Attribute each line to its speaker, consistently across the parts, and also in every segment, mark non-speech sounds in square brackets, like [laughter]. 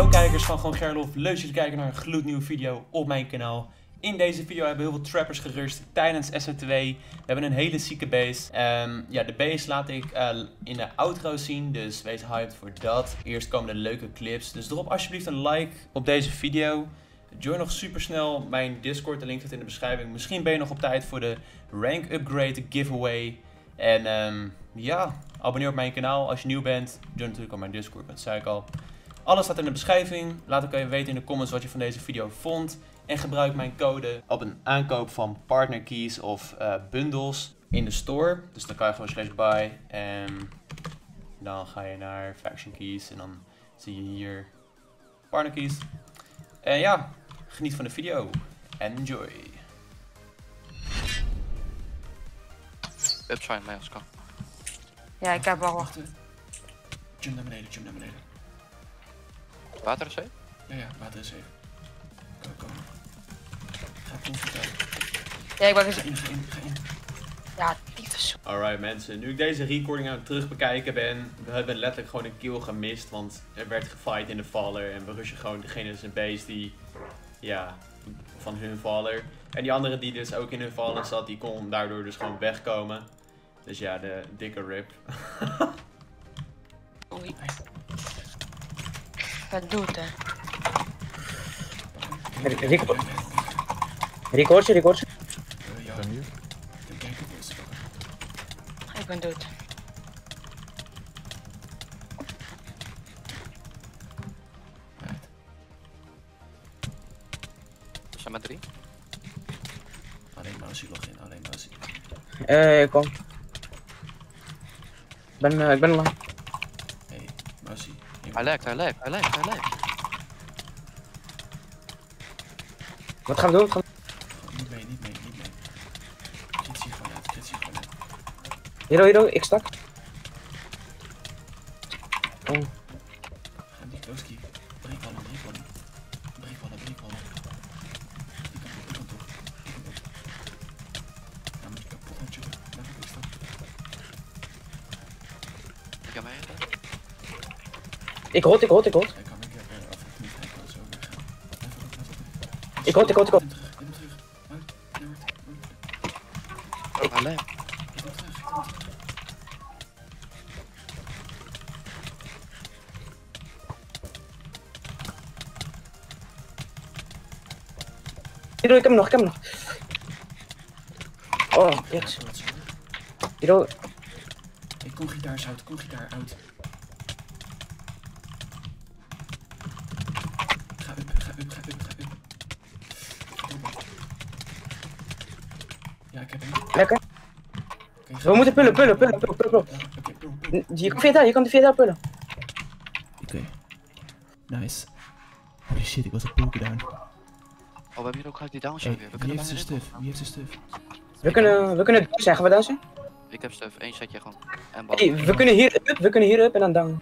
Speaker 1: Yo kijkers van Gewoon Gerlof, leuk dat jullie kijken naar een gloednieuwe video op mijn kanaal. In deze video hebben we heel veel trappers gerust tijdens SR2. We hebben een hele zieke base. Ehm, ja, de base laat ik eh, in de outro zien, dus wees hyped voor dat. Eerst komen de leuke clips, dus drop alsjeblieft een like op deze video. Join nog super snel mijn Discord, de link staat in de beschrijving. Misschien ben je nog op tijd voor de rank upgrade giveaway. En ehm, ja, abonneer op mijn kanaal als je nieuw bent. Join natuurlijk op mijn Discord, dat zei ik al. Alles staat in de beschrijving. Laat ook even weten in de comments wat je van deze video vond. En gebruik mijn code op een aankoop van partner keys of uh, bundles in de store. Dus dan kan je gewoon slash buy. En dan ga je naar faction keys. En dan zie je hier partner keys. En ja, geniet van de video. Enjoy.
Speaker 2: Upshine mee als kan.
Speaker 3: Ja, ik heb wel
Speaker 1: Wacht. eh. Jump naar beneden, jump naar beneden.
Speaker 2: Water is
Speaker 1: Ja, ja, water is even. Kom, kom. Ga comfortabel.
Speaker 3: Ja, ik ben
Speaker 1: Ga
Speaker 3: gezien.
Speaker 1: in, ga in, ga in.
Speaker 3: Ja, tyfus.
Speaker 1: Alright mensen, nu ik deze recording aan het terugbekijken ben, we hebben letterlijk gewoon een kill gemist, want er werd gefight in de faller en we rushen gewoon degene zijn base die, ja, van hun faller. En die andere die dus ook in hun faller zat, die kon daardoor dus gewoon wegkomen. Dus ja, de dikke rip. [laughs]
Speaker 3: Oei. Wat doet hè?
Speaker 4: Rico. Recordje, recordje.
Speaker 1: Eh, ja, ik heb denk ik eerst ook.
Speaker 3: Ik ben dood.
Speaker 1: Right.
Speaker 2: We zijn met drie.
Speaker 1: Alleen Mousie login, alleen Mousie.
Speaker 4: Eh, kom. Ik ben, eh, ik ben lang.
Speaker 2: Hij lekt, hij lekt, hij lekt, hij lekt.
Speaker 4: Wat gaan we doen? Wat gaan we-
Speaker 1: Niet mee, niet mee, niet mee. Krit hier gewoon uit, krit hier gewoon uit.
Speaker 4: Hero, hero, ik stak. Oh.
Speaker 1: Ga die Koski. Breekballen, breekballen. Breekballen, breekballen. Die kant op, die kant op. Die kant op. Ja, moet je kapot aan chillen. Blijf ook staan.
Speaker 2: Ik heb mee.
Speaker 4: Ik rot, ik rot, ik rot.
Speaker 1: Ik.
Speaker 4: Ik rot, ik rot, ik rot.
Speaker 1: Ik wil terug, ik
Speaker 4: ik heb hem nog, ik heb hem nog. Oh, yes.
Speaker 1: Zo.
Speaker 4: Hero,
Speaker 1: Ik kom gitaar uit, kom gitaar uit. Ga up, ga up, ga up, ga up. Ja, ik heb hem.
Speaker 4: Lekker. We moeten pullen, pullen, pullen, pullen, pullen.
Speaker 1: Ja, Oké, pull, pull.
Speaker 4: Je kan via daar, je kan via daar pullen.
Speaker 1: Oké. Nice. Holy shit, ik was op poken down.
Speaker 2: Oh, we hebben hier ook gelijk die downshot
Speaker 1: Hey,
Speaker 2: weer. We
Speaker 1: wie
Speaker 2: kunnen
Speaker 1: heeft zijn stuff? Wie heeft zijn stuff?
Speaker 4: We kunnen, we kunnen down zijn, gaan we down zijn?
Speaker 2: Ik heb stuff, één setje gewoon. En bal.
Speaker 4: Hey, we kunnen hier up, we kunnen hier up en dan down.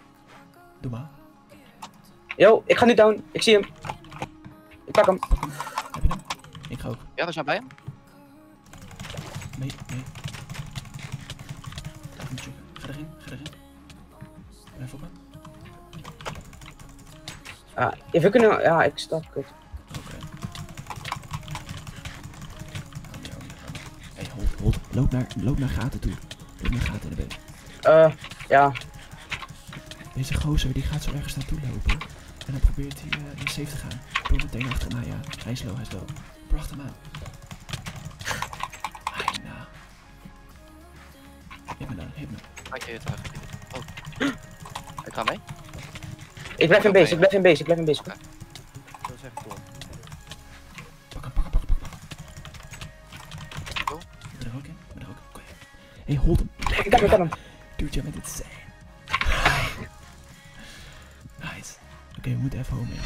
Speaker 1: Doe maar.
Speaker 4: Yo, ik ga nu down, ik zie hem. Ik pak hem.
Speaker 1: Pak hem. Heb je hem? Ik ga ook.
Speaker 2: Ja, we zijn bij hem.
Speaker 1: Mee, mee. Laat hem choppen. Ga erin, ga erin. Blijf op.
Speaker 4: Ah, we kunnen, ja, ik stap kut.
Speaker 1: Oké. Hey, hold, hold. Loop naar, loop naar gaten toe. Loop naar gaten in de.
Speaker 4: Eh, ja.
Speaker 1: Deze gozer die gaat zo ergens naartoe lopen. En dan probeert hij uh, in safe te gaan. Doe meteen achter aan, ja. Hij is low, hij is low. Bracht hem aan.
Speaker 2: Je terug. Oh. Ik ga mee.
Speaker 4: Ik blijf in base, ik blijf in base, ik blijf in base.
Speaker 2: Dat is echt cool.
Speaker 1: Pak hem, pak hem, pak hem, pak hem.
Speaker 2: Go.
Speaker 1: Ik ben er ook in, ik ben er ook in. Kom je. Hey, hold hem.
Speaker 4: Ik heb hem, ik heb hem.
Speaker 1: Dude, jij bent insane. nice. Oké, we moeten even home in.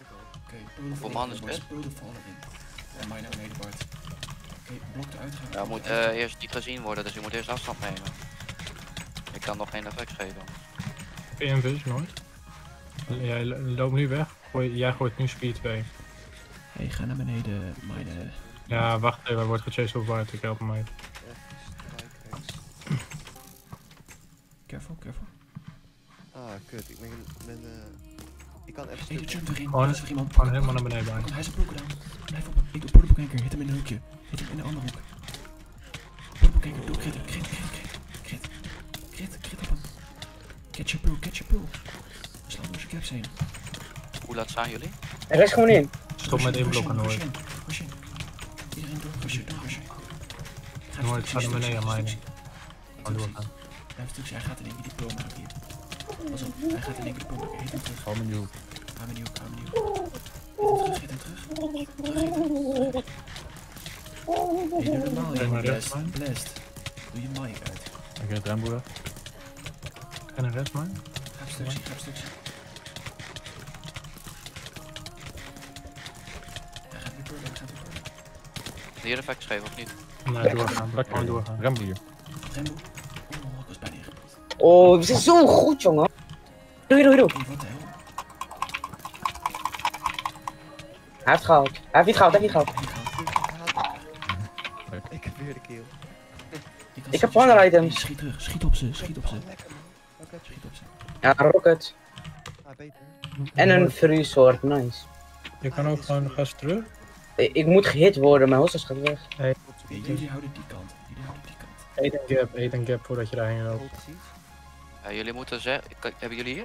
Speaker 1: Oké, okay,
Speaker 2: Hoeveel man is dit?
Speaker 1: Speel de vallen in. En mij naar beneden, Bart. Oké, blok de uitgang.
Speaker 2: Ja, moet eh, eerst niet gezien worden, dus je moet eerst afstand nemen. Ik kan nog geen effect geven.
Speaker 5: PM Vision nooit. Jij lo- loopt nu weg. Gooi- jij gooit nu speed 2.
Speaker 1: Hey, ga naar beneden, mijn...
Speaker 5: Ja, wacht even, hij wordt gechased door Bart. Ik help hem mee.
Speaker 1: Careful, careful.
Speaker 6: Ah, kut. Ik ben... ben eh, ik kan even
Speaker 1: Hé, de jump erin.
Speaker 5: Gewoon-
Speaker 1: Er is er iemand.
Speaker 5: Gewoon helemaal naar beneden
Speaker 1: hij is op broek gedaan. Blijf op hem. Ik doe portable Hit hem in een hoekje. Hit hem in de andere hoek. Kanker, doe crit, crit, crit, crit. Crit, crit, crit op hem. Catch your pull, catch your pull. Sla door zijn caps heen.
Speaker 2: Hoe laat zijn jullie?
Speaker 4: Er is gewoon in.
Speaker 5: Stop met
Speaker 1: in, rush in. Iedereen door, rush in, door, rush in. Ga
Speaker 5: Nooit,
Speaker 1: stukje,
Speaker 5: ga naar beneden, mijne.
Speaker 1: stukje.
Speaker 5: Gewoon doorgaan.
Speaker 1: Blijf stukje, hij gaat in één keer die pull maken hier. Pas op, hij gaat in één keer die maken. Hit hem terug.
Speaker 7: Hou me nieuw.
Speaker 1: Hou me niet op, hou me niet op. Hit hem terug, hit hem terug. Terug, doe normaal,
Speaker 5: rechts,
Speaker 1: Blast. Doe je mic uit.
Speaker 7: Ik ga het remboer.
Speaker 5: En de rest man?
Speaker 1: Ga stukje, ga stukje. Hij gaat weer pullen, hij gaat weer pullen.
Speaker 2: Hier effect geven of niet?
Speaker 5: Nee, doorgaan. Gewoon doorgaan.
Speaker 7: Remboer hier.
Speaker 1: Rembo. Oh, ik was bijna.
Speaker 4: Oh, we zijn zo goed, jongen. Doe je, doe je,
Speaker 1: wat de hel?
Speaker 4: Hij heeft gehaald. Hij heeft niet gehaald, hij heeft niet gehaald.
Speaker 6: Kill. [laughs]
Speaker 4: Ik heb panel items.
Speaker 1: Schiet terug, schiet op ze, schiet op ze.
Speaker 6: Lekker. Oké,
Speaker 1: Schiet op ze.
Speaker 4: Ja, rocket.
Speaker 6: ah, beter.
Speaker 4: En een free sword, nice.
Speaker 5: Je kan ook gewoon gas terug.
Speaker 4: Ik, ik moet gehit worden, mijn hostas gaat weg.
Speaker 1: Hey, jullie houden die kant, jullie houden die kant.
Speaker 5: Eet een gap, eet een gap voordat je daarheen loopt.
Speaker 2: Jullie moeten zeggen... Hebben jullie hier?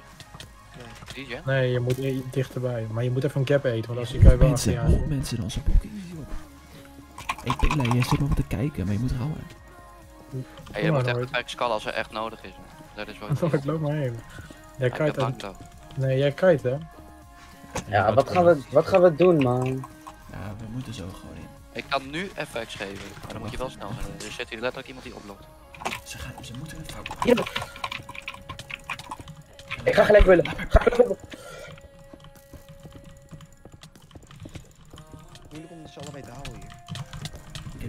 Speaker 6: Nee.
Speaker 5: Nee, je moet dichterbij. Maar je moet even een gap eten, want als je kan je wel achter je
Speaker 1: Mensen,
Speaker 5: aan.
Speaker 1: mensen, dan bokken op. Hé, Pela, je zit maar wat te kijken, maar je moet rouwen.
Speaker 2: Hey, je moet echt
Speaker 5: nooit.
Speaker 2: effect scallen als er echt nodig is. Dat is [laughs]
Speaker 5: Oh, ik loop maar heen. Jij
Speaker 2: ik
Speaker 5: kite dan. Nee, jij kite hè?
Speaker 4: Ja, wat gaan we, wat gaan we doen, man?
Speaker 1: Ja, we moeten zo gewoon in.
Speaker 2: Ik kan nu effects geven, maar dan moet je wel snel zijn. Er zit hier letterlijk iemand die oplokt.
Speaker 1: Ze, gaan, ze moeten het fout
Speaker 4: Hier. Ik ga gelijk willen. Ga gelijk willen.
Speaker 6: Moeilijk om ze allebei te houden hier.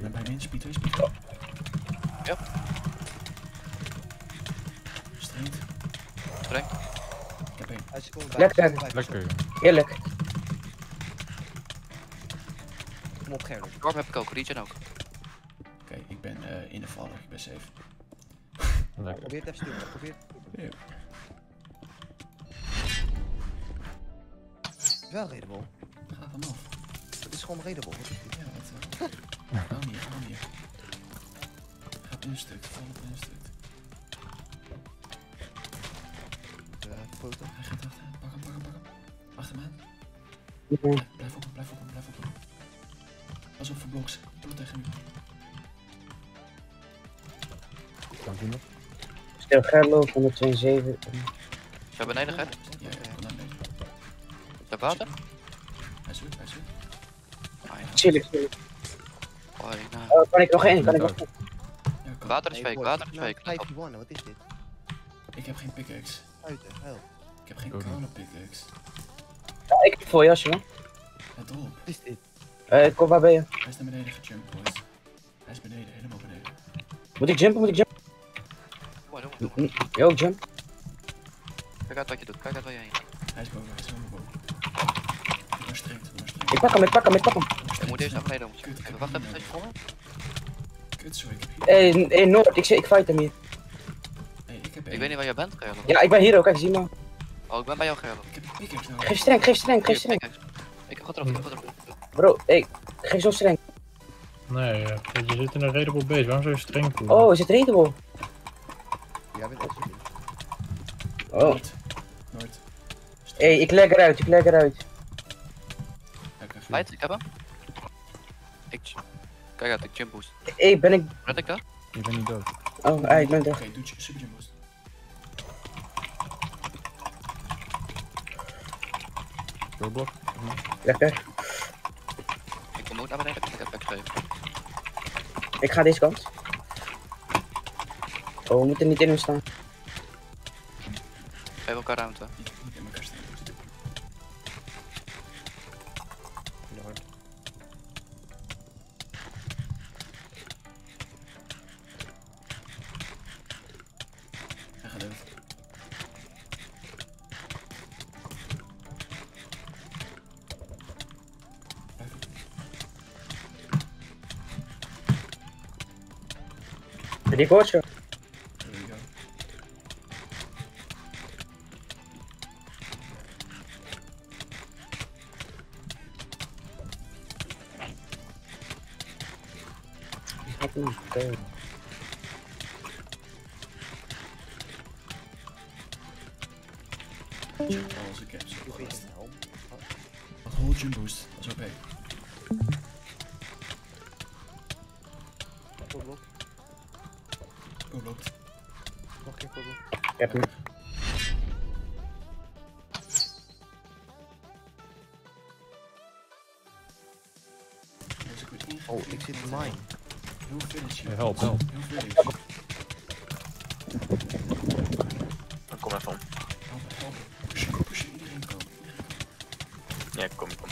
Speaker 1: Ik ben bij mensen, speed 2, speed 2.
Speaker 2: Ja.
Speaker 1: Strength. Ik heb één.
Speaker 4: Lekker.
Speaker 7: Lekker.
Speaker 4: Eerlijk.
Speaker 6: Kom op, Gerrit.
Speaker 2: Dorp heb ik ook, Regen ook.
Speaker 1: Oké, ik ben eh in de valler, ik ben safe.
Speaker 7: Lekker.
Speaker 6: Probeer het even stil. Probeer het. Wel readable.
Speaker 1: Ga van af.
Speaker 6: Het is gewoon dit?
Speaker 1: Ja, wat. Uh, op een stuk, val op een stuk.
Speaker 6: Eh, foto.
Speaker 1: Hij gaat achter, pak hem, pak hem, pak hem. Achter hem aan.
Speaker 4: Ja.
Speaker 1: Blijf, blijf op hem, blijf op hem, blijf op hem. Pas op voor bloks, doe tegen nu.
Speaker 7: Kan doen nog.
Speaker 4: Stil Gerlo, 172.
Speaker 2: Is hij beneden, Gert?
Speaker 1: Ja, ja, kom naar beneden.
Speaker 2: Is er water?
Speaker 1: Hij is wit, hij is
Speaker 2: ja.
Speaker 4: Chillig, chillig.
Speaker 2: Hoi, nou.
Speaker 4: Oh, kan ik nog één? Kan ik nog één?
Speaker 2: Water is fake, water is fake. Let op.
Speaker 6: 5v1, wat is dit?
Speaker 1: Ik heb geen pickaxe.
Speaker 6: Buiten, huil.
Speaker 1: Ik heb geen koude pickaxe.
Speaker 4: Ja, ik heb voor je jasje, man.
Speaker 1: Let op.
Speaker 6: Wat is dit?
Speaker 4: Eh, kom, waar ben je?
Speaker 1: Hij is naar beneden gejumpt, boys. Hij is beneden, helemaal beneden.
Speaker 4: Moet ik jumpen? Moet ik jumpen?
Speaker 2: Doe maar, doe maar, doe maar.
Speaker 4: Yo, jump.
Speaker 2: Kijk uit wat je doet, kijk uit waar je heen.
Speaker 1: Hij is boven, hij is helemaal boven.
Speaker 4: Ik pak hem, ik pak hem, ik pak hem.
Speaker 2: Je moet eerst naar beneden
Speaker 1: ik
Speaker 2: wacht even, steeds voor me.
Speaker 1: Kut, sorry, heb hier.
Speaker 4: Eh, hey, Noord, ik, zie- ik fight hem hier.
Speaker 1: Hey, ik heb
Speaker 2: Ik weet niet waar jij bent, Gerlo.
Speaker 4: Ja, ik ben hier ook, kijk, zie maar.
Speaker 2: Oh, ik ben bij jou, Gerlo.
Speaker 1: Ik heb een pickaxe nodig.
Speaker 4: Geef streng, geef streng, geef streng.
Speaker 2: Ik ga erop, ik ga erop.
Speaker 4: Bro, hey, geef zo streng.
Speaker 5: Nee, je zit in een readable base. Waarom zou je streng doen?
Speaker 4: Oh, is het readable?
Speaker 6: Jij bent.
Speaker 4: Oh.
Speaker 1: Noord. Noord.
Speaker 4: Hey, ik leg eruit, ik leg eruit.
Speaker 2: Feit, ik heb hem. Ik... Kijk uit, ik jump boost.
Speaker 4: Hey, ben ik...
Speaker 2: Red ik dat?
Speaker 7: Ik ben niet dood.
Speaker 4: Oh, ah, ik ben
Speaker 1: Oké,
Speaker 4: er.
Speaker 1: doe super jump boost.
Speaker 7: Roadblock.
Speaker 4: Lekker.
Speaker 2: Ik kom ook naar beneden, ik heb effect geven.
Speaker 4: Ik ga deze kant. Oh, we moeten niet in hem staan.
Speaker 2: Geef elkaar ruimte.
Speaker 4: already got.
Speaker 1: There we go.
Speaker 8: Ik heb ze jumbo's, dat is oké.
Speaker 6: Okay.
Speaker 8: Oh.
Speaker 6: Nog geen koolblok.
Speaker 4: Ik heb hem.
Speaker 6: Oh, ik zit in mine.
Speaker 8: Heel.
Speaker 1: Hey, help, help.
Speaker 8: Heel.
Speaker 9: Dan kom even om.
Speaker 8: Help, help. Pushen, pushen, iedereen komen.
Speaker 9: Ja, kom, kom.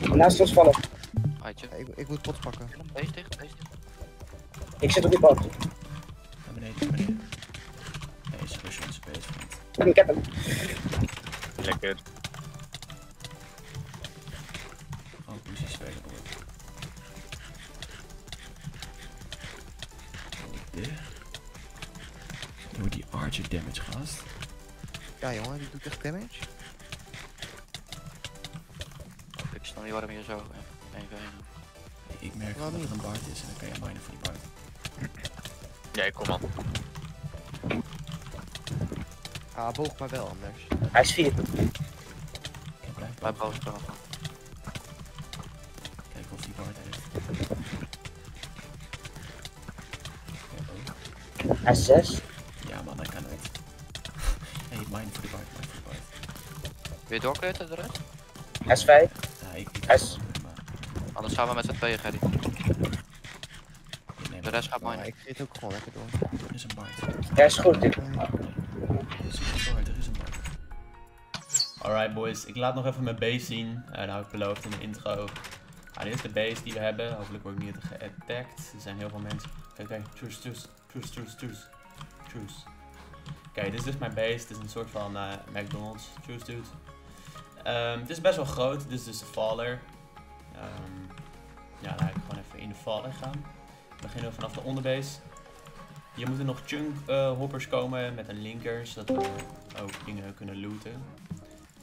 Speaker 4: Kom, naast ons vallen.
Speaker 6: Ik, ik moet pots pakken.
Speaker 2: Wees dicht.
Speaker 4: Ik zit op die boot.
Speaker 8: Naar beneden, naar beneden. Push onze base, vriend.
Speaker 4: Ik heb hem.
Speaker 9: Lekker.
Speaker 8: Oh, is spelen. Oh, dit. Doe die archer damage, gast.
Speaker 6: Ja jongen, die doet echt damage.
Speaker 2: Ik snel niet waarom hier zo. Even heen.
Speaker 8: Ik merk dat er
Speaker 6: niet?
Speaker 8: een bard is en dan kan je minen voor die bard.
Speaker 9: Ja, ik kom al.
Speaker 6: Ah, boog maar wel anders.
Speaker 4: Hij is vier.
Speaker 8: Ja, blijf
Speaker 2: Bij
Speaker 8: boven.
Speaker 2: boven kan nog.
Speaker 8: Kijken of die heeft. Ja, oh.
Speaker 4: Hij is zes.
Speaker 8: Ja man, hij kan het. [laughs] hey, mine voor die bard, mine voor.
Speaker 2: Weer doorkleuren de rest?
Speaker 4: Hij is vijf.
Speaker 8: Ja, ik ik
Speaker 4: Hij is-
Speaker 2: Anders gaan we met z'n tweeën, Gerry. Rest gaat mine.
Speaker 6: ik zit ook gewoon lekker door.
Speaker 8: Er is een bard.
Speaker 4: Ja, is goed. Dit.
Speaker 8: Er is een er is een bard. Alright boys, ik laat nog even mijn base zien. Uh, dat had ik beloofd in de intro. Ah, dit is de base die we hebben. Hopelijk word ik niet geattacked. Er zijn heel veel mensen. Kijk, kijk. Truce, truce, truce, truce, truce. Truce. Kijk, dit is dus mijn base. Het is een soort van eh, McDonald's. Truce, dude. Ehm, het is best wel groot. Dit is dus de faller. Ehm, ja, dan ga ik gewoon even in de faller gaan. We beginnen vanaf de onderbase. Hier moeten nog chunk eh, hoppers komen met een linker, zodat we ook dingen kunnen looten.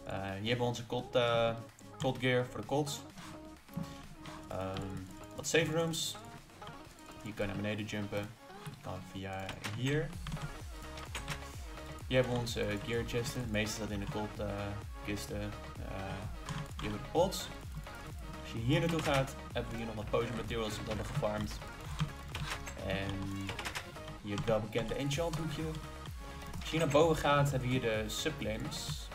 Speaker 8: Eh, hier hebben we onze cot, eh, gear voor de cots. Ehm, wat safe rooms. Hier kan je naar beneden jumpen. Via hier. Hier hebben we onze gear chesten. Meestal staat in de cot kisten. Hier hebben we de pots. Als je hier naartoe gaat, hebben we hier nog wat potion materials dat hebben gefarmd. En hier het welbekende enchant hoekje. Als je naar boven gaat, hebben we hier de sublims.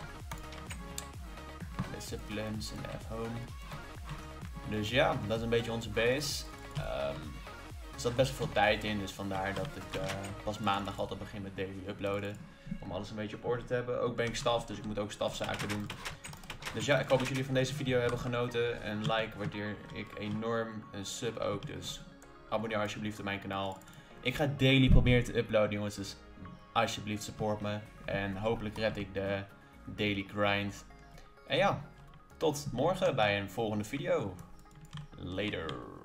Speaker 8: De sublims en de F-home. Dus ja, dat is een beetje onze base. Ehm, er zat best veel tijd in, dus vandaar dat ik eh, pas maandag altijd begin met daily uploaden. Om alles een beetje op orde te hebben. Ook ben ik staf, dus ik moet ook stafzaken doen. Dus ja, ik hoop dat jullie van deze video hebben genoten. Een like waardeer ik enorm. Een sub ook, dus abonneer alsjeblieft op mijn kanaal. Ik ga daily proberen te uploaden, jongens. Dus alsjeblieft support me. En hopelijk red ik de daily grind. En ja, tot morgen bij een volgende video. Later.